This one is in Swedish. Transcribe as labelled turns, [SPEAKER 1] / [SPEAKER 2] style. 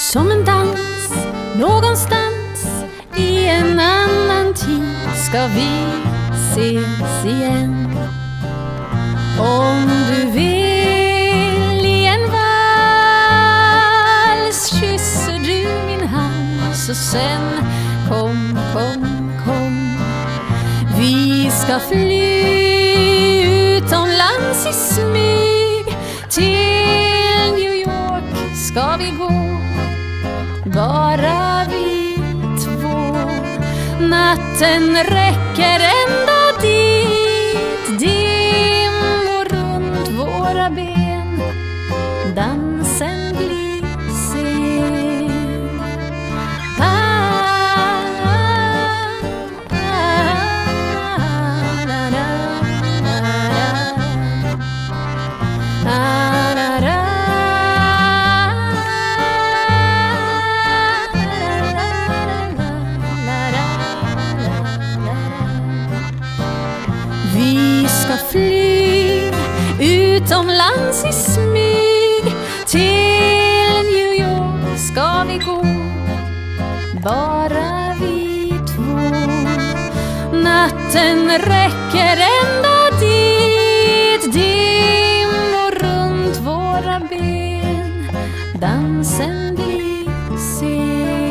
[SPEAKER 1] Som en dans någonstans i en annan tid ska vi ses igen. Om du vill i en vals kysser du min hals och sen kom, kom, kom. Vi ska fly Natten räcker ända dit, dimmor runt våra ben. Dansen blir sen. Ah, ah, ah, ah, ah, ah, ah. Utomlands i smyg. Till New York ska vi gå. Bara vi två. Natten räcker ända dit. Dimmor runt våra ben. Dansen blir sen.